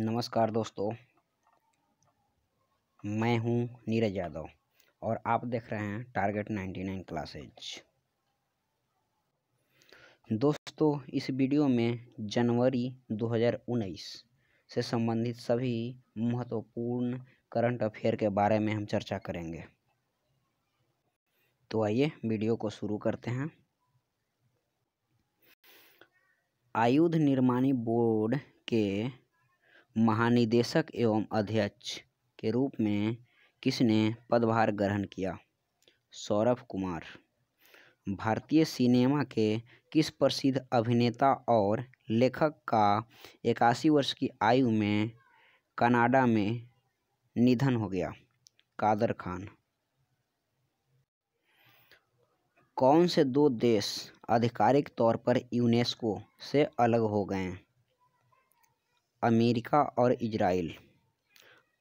नमस्कार दोस्तों। मैं हूँ नीरज यादव और आप देख रहे हैं टारगेट 99 क्लासेज दोस्तों, इस वीडियो में जनवरी 2019 से संबंधित सभी महत्वपूर्ण करंट अफेयर के बारे में हम चर्चा करेंगे। तो आइए वीडियो को शुरू करते हैं। आयुध निर्माणी बोर्ड के महानिदेशक एवं अध्यक्ष के रूप में किसने पदभार ग्रहण किया? सौरभ कुमार। भारतीय सिनेमा के किस प्रसिद्ध अभिनेता और लेखक का इक्यासी वर्ष की आयु में कनाडा में निधन हो गया? कादर खान। कौन से दो देश आधिकारिक तौर पर यूनेस्को से अलग हो गए? अमेरिका और इजराइल।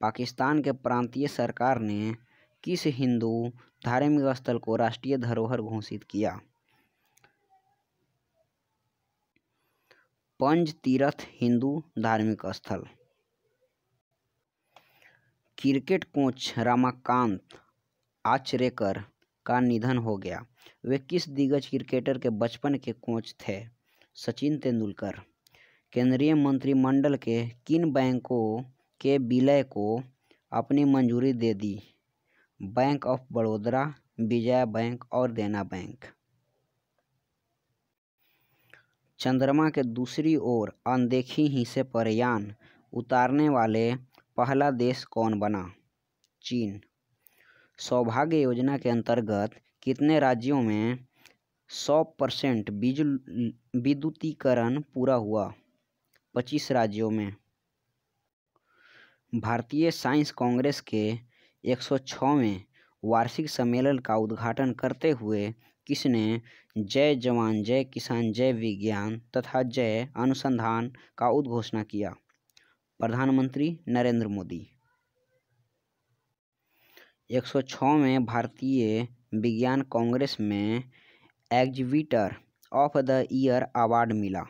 पाकिस्तान के प्रांतीय सरकार ने किस हिंदू धार्मिक स्थल को राष्ट्रीय धरोहर घोषित किया? पंज तीर्थ हिंदू धार्मिक स्थल। क्रिकेट कोच रामाकांत आचरेकर का निधन हो गया। वे किस दिग्गज क्रिकेटर के बचपन के कोच थे? सचिन तेंदुलकर। केंद्रीय मंत्रिमंडल के किन बैंकों के विलय को अपनी मंजूरी दे दी? Bank of Baroda Vijaya bank और देना बैंक। चंद्रमा के दूसरी ओर अनदेखी हिस्से पर यान उतारने वाले पहला देश कौन बना? चीन। सौभाग्य योजना के अंतर्गत कितने राज्यों में सौ परसेंट विद्युतीकरण पूरा हुआ? पच्चीस राज्यों में। भारतीय साइंस कांग्रेस के एक सौ छवें वार्षिक सम्मेलन का उद्घाटन करते हुए किसने जय जवान, जय किसान, जय विज्ञान तथा जय अनुसंधान का उद्घोषणा किया। प्रधानमंत्री नरेंद्र मोदी। एक सौ छवें भारतीय विज्ञान कांग्रेस में exhibitor of the year award मिला।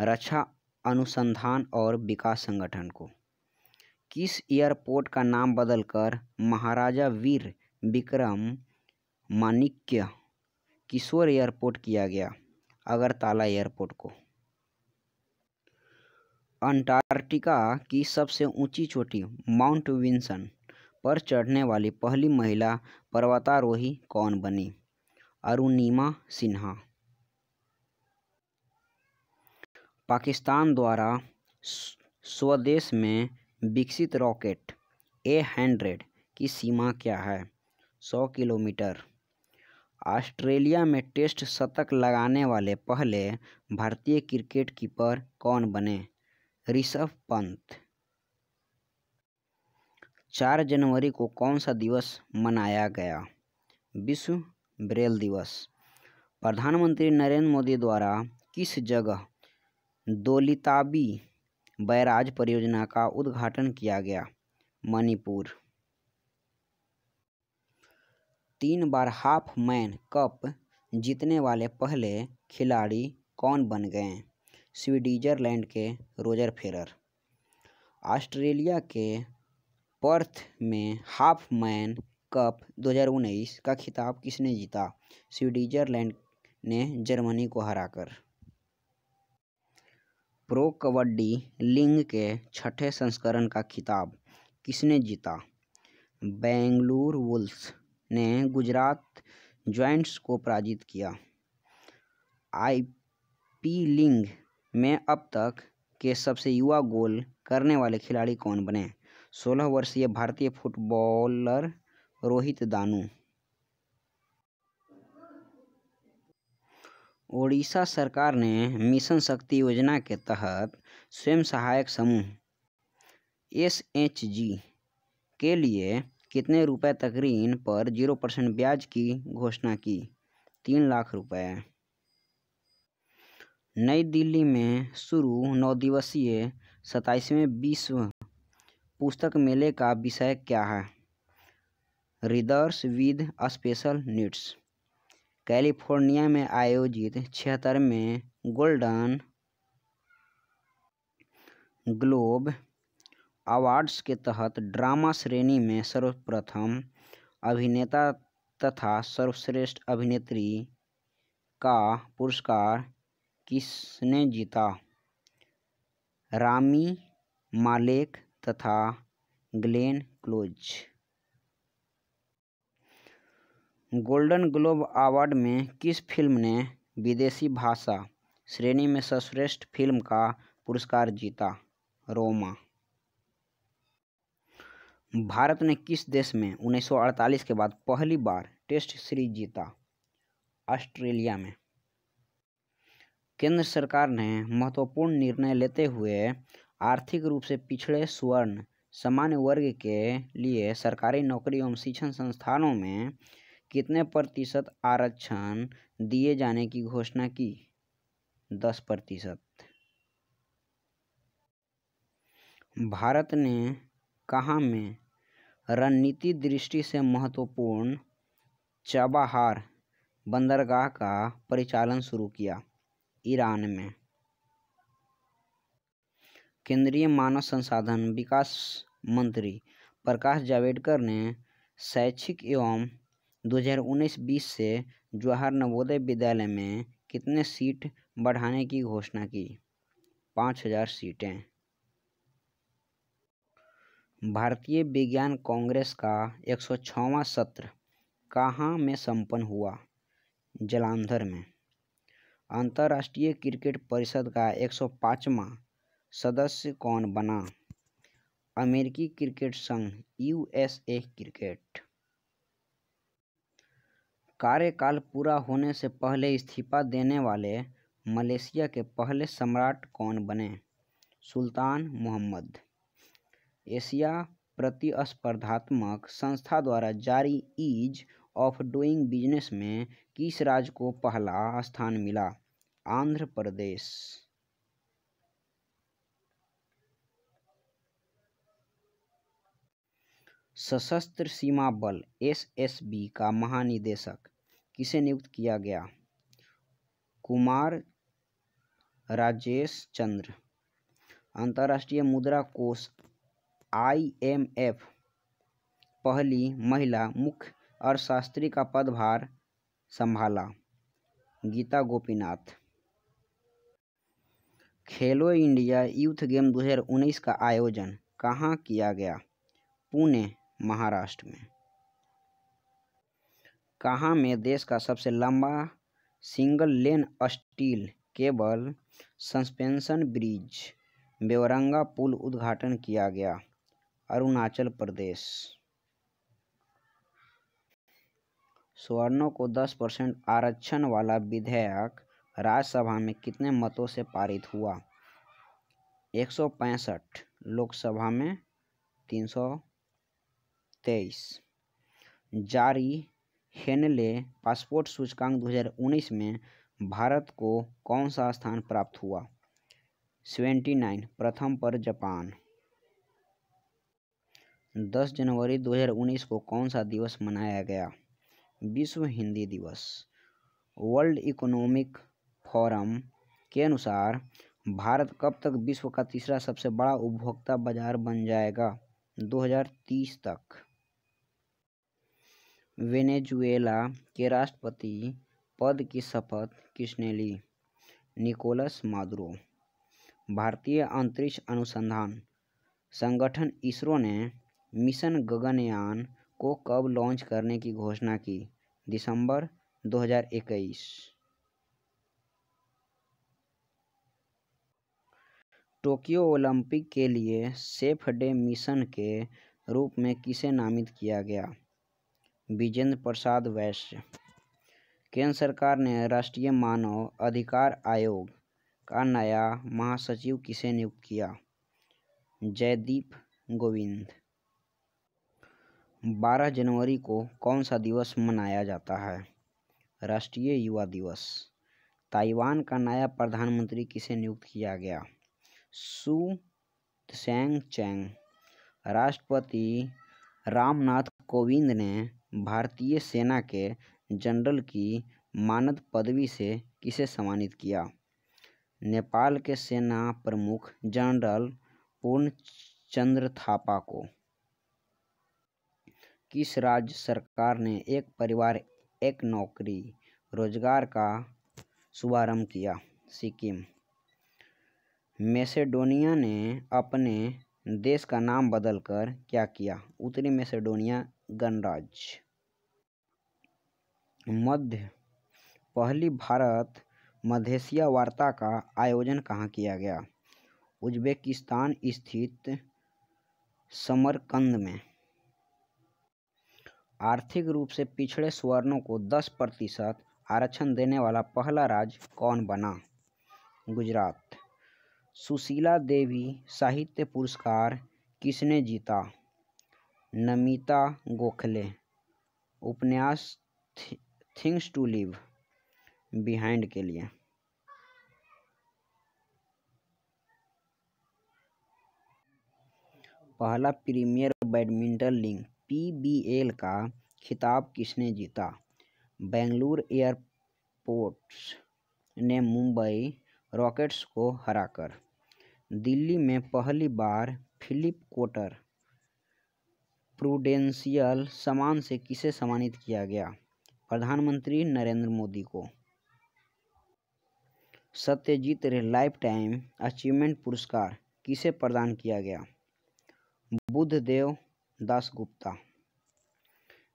रक्षा अनुसंधान और विकास संगठन को। किस एयरपोर्ट का नाम बदलकर महाराजा वीर विक्रम माणिक्य किशोर एयरपोर्ट किया गया, अगरतला एयरपोर्ट को? अंटार्कटिका की सबसे ऊँची चोटी माउंट विंसन पर चढ़ने वाली पहली महिला पर्वतारोही कौन बनी? अरुणिमा सिन्हा। पाकिस्तान द्वारा स्वदेश में विकसित रॉकेट ए हंड्रेड की सीमा क्या है? सौ किलोमीटर। ऑस्ट्रेलिया में टेस्ट शतक लगाने वाले पहले भारतीय क्रिकेट कीपर कौन बने? ऋषभ पंत। चार जनवरी को कौन सा दिवस मनाया गया? विश्व ब्रेल दिवस। प्रधानमंत्री नरेंद्र मोदी द्वारा किस जगह दोलिताबी बैराज परियोजना का उद्घाटन किया गया, मणिपुर। तीन बार हाफ़ मैन कप जीतने वाले पहले खिलाड़ी कौन बन गए? स्विट्जरलैंड के रोजर फेरर। ऑस्ट्रेलिया के पर्थ में हाफ़ मैन कप 2019 का खिताब किसने जीता? स्विट्जरलैंड ने जर्मनी को हराकर। प्रो कबड्डी लीग के छठे संस्करण का खिताब किसने जीता? बेंगलुरु वुल्स ने गुजरात जॉइंट्स को पराजित किया। आईपी लीग में अब तक के सबसे युवा गोल करने वाले खिलाड़ी कौन बने? 16 वर्षीय भारतीय फुटबॉलर रोहित दानू ओडिशा सरकार ने मिशन शक्ति योजना के तहत स्वयं सहायक समूह एस एच जी के लिए कितने रुपए तक ऋण पर ज़ीरो परसेंट ब्याज की घोषणा की? तीन लाख रुपए। नई दिल्ली में शुरू नौ दिवसीय सताईसवें विश्व पुस्तक मेले का विषय क्या है? Readers with special needs. California में आयोजित छिहत्तरवें गोल्डन ग्लोब अवार्ड्स के तहत ड्रामा श्रेणी में सर्वप्रथम अभिनेता तथा सर्वश्रेष्ठ अभिनेत्री का पुरस्कार किसने जीता? रामी मालेक तथा Glenn Close. Golden globe award में किस फ़िल्म ने विदेशी भाषा श्रेणी में सर्वश्रेष्ठ फ़िल्म का पुरस्कार जीता? रोमा। भारत ने किस देश में 1948 के बाद पहली बार टेस्ट सीरीज़ जीता? ऑस्ट्रेलिया में। केंद्र सरकार ने महत्वपूर्ण निर्णय लेते हुए आर्थिक रूप से पिछड़े स्वर्ण, सामान्य वर्ग के लिए सरकारी नौकरी एवं शिक्षण संस्थानों में कितने प्रतिशत आरक्षण दिए जाने की घोषणा की? दस प्रतिशत। भारत ने कहाँ में, रणनीति दृष्टि से महत्वपूर्ण चाबाहार बंदरगाह का परिचालन शुरू किया, ईरान में। केंद्रीय मानव संसाधन विकास मंत्री प्रकाश जावड़ेकर ने शैक्षिक एवं 2019-20 से जवाहर नवोदय विद्यालय में कितने सीट बढ़ाने की घोषणा की? पाँच हज़ार सीटें। भारतीय विज्ञान कांग्रेस का एक सौ सत्र कहाँ में संपन्न हुआ? जलंधर में। अंतर्राष्ट्रीय क्रिकेट परिषद का एक सौ पाँचवा सदस्य कौन बना? अमेरिकी क्रिकेट संघ यूएसए क्रिकेट। कार्यकाल पूरा होने से पहले इस्तीफा देने वाले मलेशिया के पहले सम्राट कौन बने? सुल्तान मोहम्मद। एशिया प्रतिस्पर्धात्मक संस्था द्वारा जारी ईज ऑफ़ डूइंग बिज़नेस में किस राज्य को पहला स्थान मिला? आंध्र प्रदेश। सशस्त्र सीमा बल एसएसबी का महानिदेशक, किसे नियुक्त किया गया? कुमार राजेश चंद्र। अंतर्राष्ट्रीय मुद्रा कोष आईएमएफ। पहली महिला मुख्य अर्थशास्त्री का पदभार संभाला, गीता गोपीनाथ। खेलो इंडिया यूथ गेम 2019 का आयोजन कहाँ किया गया? पुणे महाराष्ट्र में। कहाँ में देश का सबसे लंबा single lane steel cable suspension bridge, बेवरंगा पुल उद्घाटन किया गया, अरुणाचल प्रदेश? स्वर्णों को 10 परसेंट आरक्षण वाला विधेयक राज्यसभा में कितने मतों से पारित हुआ? एक सौ पैंसठ, लोकसभा में तीन सौ तेईस। जारी हेनले पासपोर्ट सूचकांक 2019 में भारत को कौन सा स्थान प्राप्त हुआ? सेवेंटी नाइन, प्रथम पर जापान। 10 जनवरी 2019 को कौन सा दिवस मनाया गया? विश्व हिंदी दिवस। वर्ल्ड इकोनॉमिक फोरम के अनुसार भारत कब तक विश्व का तीसरा सबसे बड़ा उपभोक्ता बाज़ार बन जाएगा? 2030 तक। वेनेजुएला के राष्ट्रपति पद की शपथ किसने ली? Nicolas Maduro. भारतीय अंतरिक्ष अनुसंधान संगठन इसरो ने मिशन गगनयान को कब लॉन्च करने की घोषणा की? दिसंबर 2021 टोक्यो ओलंपिक के लिए सेफ़ डे मिशन के रूप में किसे नामित किया गया? विजेंद्र प्रसाद वैश्य। केंद्र सरकार ने राष्ट्रीय मानव अधिकार आयोग का नया महासचिव किसे नियुक्त किया? जयदीप गोविंद। 12 जनवरी को कौन सा दिवस मनाया जाता है? राष्ट्रीय युवा दिवस। ताइवान का नया प्रधानमंत्री किसे नियुक्त किया गया? सु त्सेंग चैंग राष्ट्रपति रामनाथ कोविंद ने भारतीय सेना के जनरल की मानद पदवी से किसे सम्मानित किया? नेपाल के सेना प्रमुख जनरल पूर्ण चंद्र थापा को। किस राज्य सरकार ने एक परिवार, एक नौकरी, रोज़गार का शुभारंभ किया? सिक्किम। मैसेडोनिया ने अपने देश का नाम बदलकर क्या किया? उत्तरी मैसेडोनिया गणराज्य। मध्य, पहली भारत मध्य वार्ता का आयोजन कहाँ किया गया? उज्बेकिस्तान स्थित समरकंद में। आर्थिक रूप से पिछड़े स्वर्णों को 10 प्रतिशत आरक्षण देने वाला पहला राज्य कौन बना? गुजरात। सुशीला देवी साहित्य पुरस्कार किसने जीता? नमिता गोखले। उपन्यास थिंग्स टू लिव बिहाइंड के लिए। पहला प्रीमियर बैडमिंटन लीग, पीबीएल का खिताब किसने जीता? बेंगलुरु एयरपोर्ट्स ने मुंबई रॉकेट्स को हराकर। दिल्ली में पहली बार फिलिप कोटर प्रूडेंशियल सम्मान से किसे सम्मानित किया गया? प्रधानमंत्री नरेंद्र मोदी को। सत्यजीत रे लाइफ टाइम अचीवमेंट पुरस्कार किसे प्रदान किया गया? बुद्धदेव दासगुप्ता।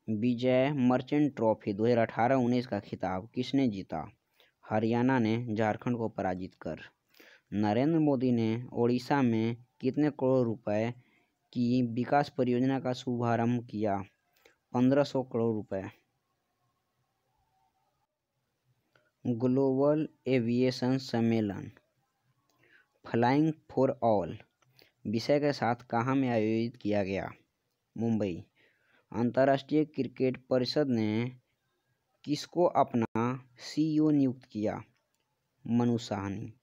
विजय मर्चेंट ट्रॉफी 2018-19 का खिताब किसने जीता? हरियाणा ने झारखंड को पराजित कर। नरेंद्र मोदी ने ओडिशा में कितने करोड़ रुपए की विकास परियोजना का शुभारंभ किया? 1500 करोड़ रुपए। ग्लोबल एविएशन सम्मेलन, फ्लाइंग फॉर ऑल, विषय के साथ कहाँ में आयोजित किया गया? मुंबई, अंतर्राष्ट्रीय क्रिकेट परिषद ने किसको अपना सीईओ नियुक्त किया? मनु साहनी,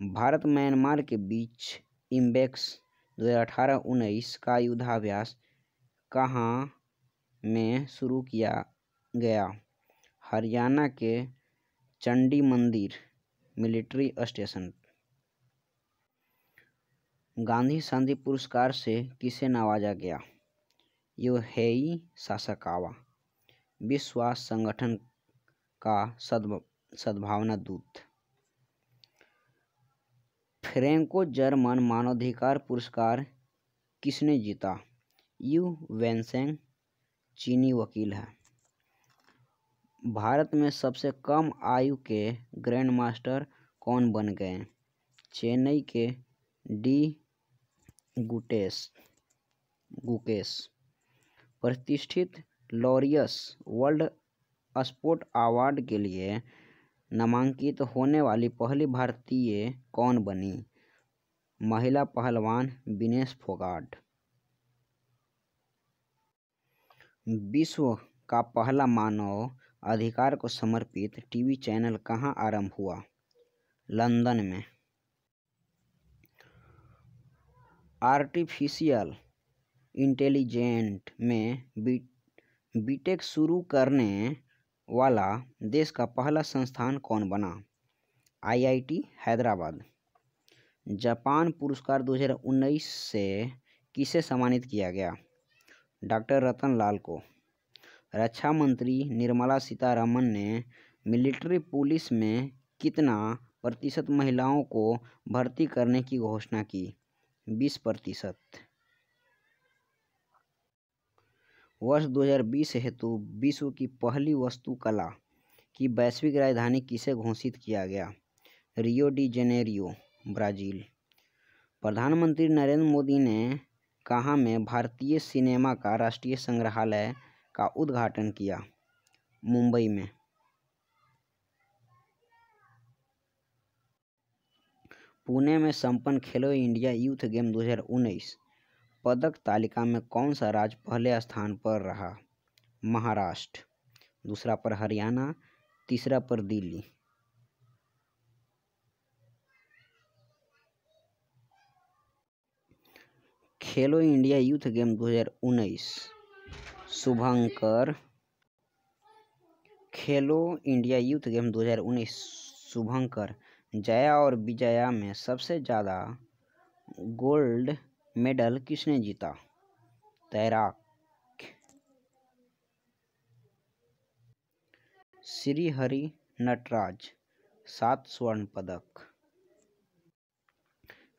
भारत म्यांमार के बीच इम्बेक्स 2018-19 का युद्धाभ्यास कहाँ में शुरू किया गया? हरियाणा के चंडी मंदिर मिलिट्री स्टेशन। गांधी शांति पुरस्कार से किसे नवाजा गया? Yohei Sasakawa. विश्व संगठन का सद्भ, सद्भावना दूत। फ्रेंको जर्मन मानवाधिकार पुरस्कार किसने जीता? यू वेंसेंग चीनी वकील है। भारत में सबसे कम आयु के ग्रैंड मास्टर कौन बन गए? चेन्नई के डी. गुटेस गुकेश प्रतिष्ठित लॉरियस वर्ल्ड स्पोर्ट अवार्ड के लिए नामांकित होने वाली पहली भारतीय कौन बनी? महिला पहलवान विनेश फोगाट। विश्व का पहला मानव अधिकार को समर्पित टीवी चैनल कहाँ आरंभ हुआ? लंदन में। आर्टिफिशियल इंटेलिजेंट में बी शुरू करने वाला देश का पहला संस्थान कौन बना? आईआईटी हैदराबाद। जापान पुरस्कार 2019 से किसे सम्मानित किया गया? डॉक्टर रतन लाल को। रक्षा मंत्री निर्मला सीतारमन ने मिलिट्री पुलिस में कितना प्रतिशत महिलाओं को भर्ती करने की घोषणा की? बीस प्रतिशत। वर्ष 2020 हेतु विश्व की पहली वस्तुकला की वैश्विक राजधानी किसे घोषित किया गया? Rio de Janeiro, Brazil. प्रधानमंत्री नरेंद्र मोदी ने कहा, में भारतीय सिनेमा का राष्ट्रीय संग्रहालय का उद्घाटन किया मुंबई में। पुणे में संपन्न खेलो इंडिया यूथ गेम 2019 पदक तालिका में कौन सा राज्य पहले स्थान पर रहा? महाराष्ट्र, दूसरा पर हरियाणा, तीसरा पर दिल्ली। खेलो इंडिया यूथ गेम 2019 शुभंकर खेलो इंडिया यूथ गेम 2019 शुभंकर, जया और विजया में सबसे ज़्यादा गोल्ड मेडल किसने जीता? तैराक। श्री हरि नटराज, सात स्वर्ण पदक।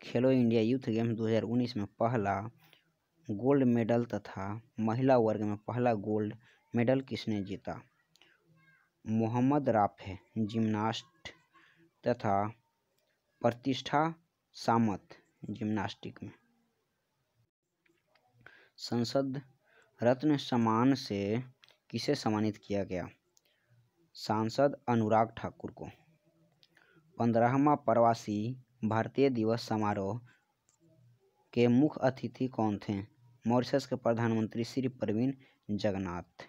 खेलो इंडिया यूथ गेम्स 2019 में पहला गोल्ड मेडल तथा महिला वर्ग में पहला गोल्ड मेडल किसने जीता? मोहम्मद राफे, जिम्नास्ट तथा प्रतिष्ठा सामत जिम्नास्टिक में। संसद रत्न सम्मान से किसे सम्मानित किया गया? सांसद अनुराग ठाकुर को। पंद्रहवा प्रवासी भारतीय दिवस समारोह के मुख्य अतिथि कौन थे? मॉरिशस के प्रधानमंत्री श्री प्रवीण जगन्नाथ।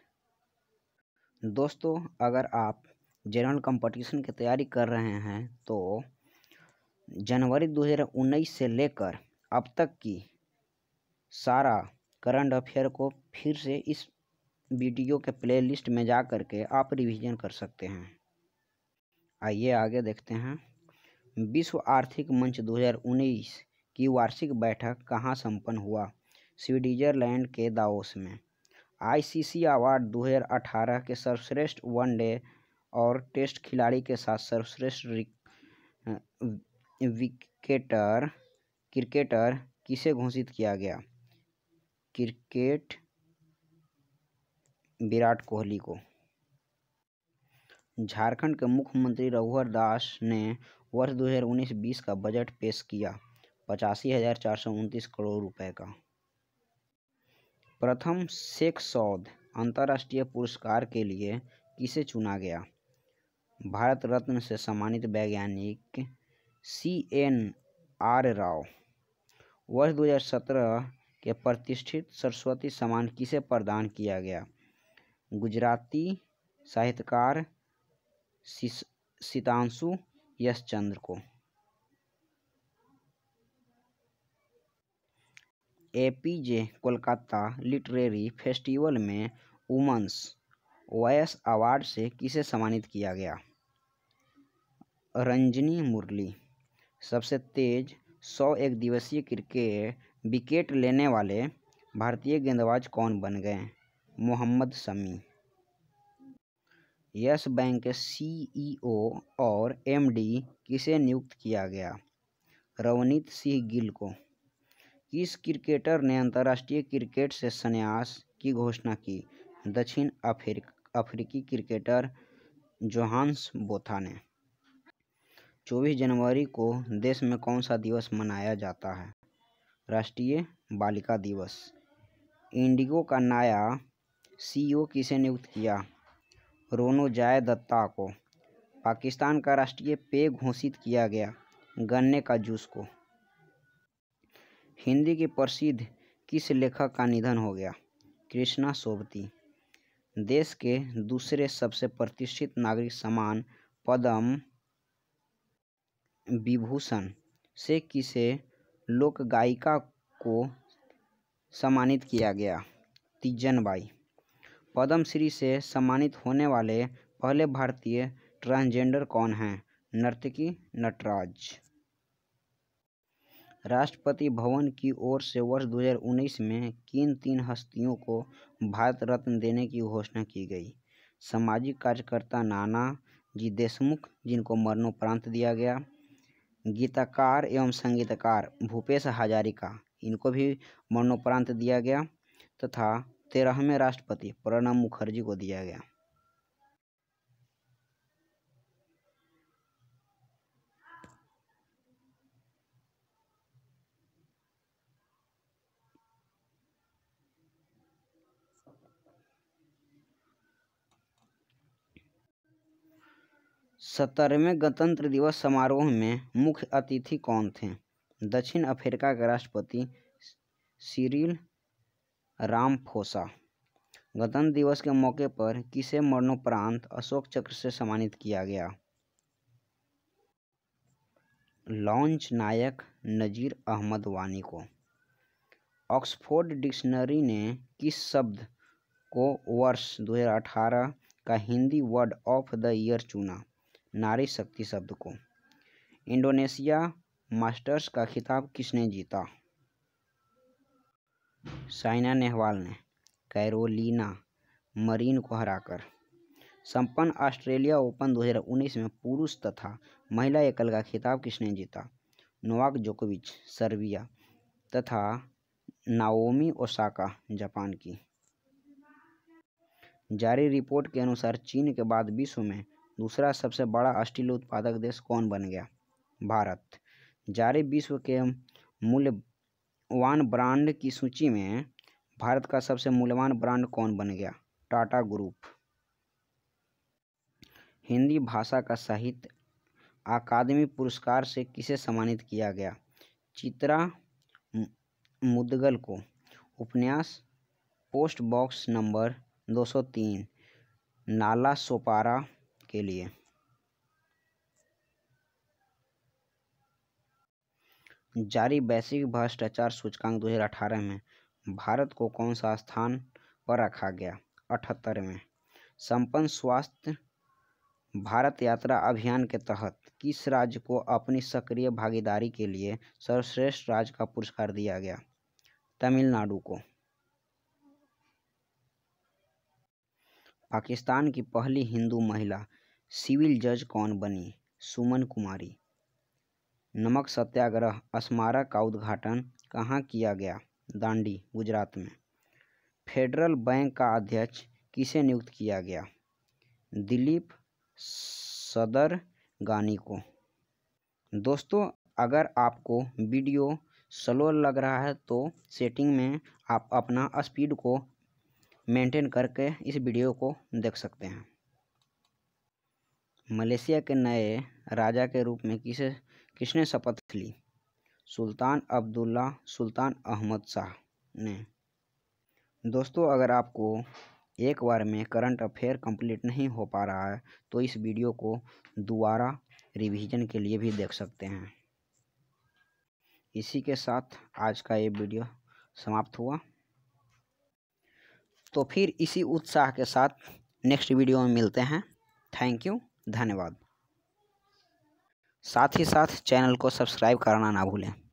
दोस्तों, अगर आप जनरल कंपटीशन की तैयारी कर रहे हैं तो जनवरी 2019 से लेकर अब तक की सारा करंट अफेयर को फिर से इस वीडियो के प्लेलिस्ट में जा कर के आप रिवीजन कर सकते हैं। आइए आगे देखते हैं। विश्व आर्थिक मंच 2019 की वार्षिक बैठक कहाँ संपन्न हुआ? स्विट्जरलैंड के दाओस में। आईसीसी अवार्ड 2018 के सर्वश्रेष्ठ वनडे और टेस्ट खिलाड़ी के साथ सर्वश्रेष्ठ विकेटर, क्रिकेटर किसे घोषित किया गया? क्रिकेट विराट कोहली को। झारखंड के मुख्यमंत्री रघुवर दास ने वर्ष 2019-20 का बजट पेश किया, पचासी हज़ार चार सौ उनतीस करोड़ रुपए का। प्रथम शेख सौद अंतर्राष्ट्रीय पुरस्कार के लिए किसे चुना गया? भारत रत्न से सम्मानित वैज्ञानिक सी एन आर राव। वर्ष 2017 के प्रतिष्ठित सरस्वती सम्मान किसे प्रदान किया गया? गुजराती साहित्यकार सीतांशु यशचंद्र को। एपीजे कोलकाता लिटरेरी फेस्टिवल में वुमन्स वॉयस अवार्ड से किसे सम्मानित किया गया? रंजनी मुरली। सबसे तेज सौ एक दिवसीय क्रिकेट विकेट लेने वाले भारतीय गेंदबाज कौन बन गए? मोहम्मद शमी। यस बैंक के सीईओ और एमडी किसे नियुक्त किया गया? रवनीत सिंह गिल को। किस क्रिकेटर ने अंतर्राष्ट्रीय क्रिकेट से संन्यास की घोषणा की। दक्षिण अफ्रीकी क्रिकेटर जोहान्स बोथा ने। 24 जनवरी को देश में कौन सा दिवस मनाया जाता है? राष्ट्रीय बालिका दिवस। इंडिगो का नया सीईओ किसे नियुक्त किया? रोनो जाय दत्ता को। पाकिस्तान का राष्ट्रीय पेय घोषित किया गया। गन्ने का जूस को। हिंदी के प्रसिद्ध किस लेखक का निधन हो गया? कृष्णा सोबती। देश के दूसरे सबसे प्रतिष्ठित नागरिक सम्मान पद्म विभूषण। से किसे लोक गायिका को सम्मानित किया गया? तीजन बाई पद्मश्री से सम्मानित होने वाले पहले भारतीय ट्रांसजेंडर कौन हैं? नर्तकी नटराज। राष्ट्रपति भवन की ओर से वर्ष 2019 में किन तीन हस्तियों को भारत रत्न देने की घोषणा की गई? सामाजिक कार्यकर्ता नाना जी देशमुख, जिनको मरणोपरांत दिया गया। गीतकार एवं संगीतकार भूपेश हजारिका, इनको भी मरणोपरांत दिया गया। तथा तेरहवें राष्ट्रपति प्रणब मुखर्जी को दिया गया। सत्तरवें गणतंत्र दिवस समारोह में मुख्य अतिथि कौन थे? दक्षिण अफ्रीका के राष्ट्रपति सिरिल रामफोसा। गणतंत्र दिवस के मौके पर किसे मरणोपरांत अशोक चक्र से सम्मानित किया गया? लॉन्च नायक नजीर अहमद वानी को। ऑक्सफोर्ड डिक्शनरी ने किस शब्द को वर्ष 2018 का Hindi word of the year चुना? नारी शक्ति शब्द को। इंडोनेशिया मास्टर्स का खिताब किसने जीता? साइना नेहवाल ने। कैरोलिना मरीन को हराकर। संपन्न ऑस्ट्रेलिया ओपन 2019 में पुरुष तथा महिला एकल का खिताब किसने जीता? नोवाक जोकोविच, सर्बिया तथा नाओमी ओसाका, जापान की। जारी रिपोर्ट के अनुसार चीन के बाद विश्व में दूसरा सबसे बड़ा स्टील उत्पादक देश कौन बन गया? भारत। जारी विश्व के मूल्यवान ब्रांड की सूची में भारत का सबसे मूल्यवान ब्रांड कौन बन गया? टाटा ग्रुप। हिंदी भाषा का साहित्य अकादमी पुरस्कार से किसे सम्मानित किया गया? चित्रा मुदगल को। उपन्यास, post box number 203 Nala Sopara के लिए। जारी वैश्विक भ्रष्टाचार सूचकांक 2018 में, भारत को कौन सा स्थान पर रखा गया? अठहत्तर में। संपन्न स्वास्थ्य भारत यात्रा अभियान के तहत किस राज्य को अपनी सक्रिय भागीदारी के लिए सर्वश्रेष्ठ राज्य का पुरस्कार दिया गया? तमिलनाडु को। पाकिस्तान की पहली हिंदू महिला सिविल जज कौन बनी? सुमन कुमारी। नमक सत्याग्रह स्मारक का उद्घाटन कहाँ किया गया? दांडी, गुजरात में। फेडरल बैंक का अध्यक्ष किसे नियुक्त किया गया? दिलीप सदर गानी को। दोस्तों, अगर आपको वीडियो स्लो लग रहा है तो सेटिंग में आप अपना स्पीड को मेंटेन करके इस वीडियो को देख सकते हैं। मलेशिया के नए राजा के रूप में किसे, किसने शपथ ली? सुल्तान अब्दुल्ला सुल्तान अहमद शाह ने। दोस्तों, अगर आपको एक बार में करंट अफेयर कंप्लीट नहीं हो पा रहा है तो इस वीडियो को दोबारा रिवीजन के लिए भी देख सकते हैं। इसी के साथ आज का ये वीडियो समाप्त हुआ। तो फिर इसी उत्साह के साथ नेक्स्ट वीडियो में मिलते हैं। Thank you. धन्यवाद। साथ ही साथ चैनल को सब्सक्राइब करना ना भूलें।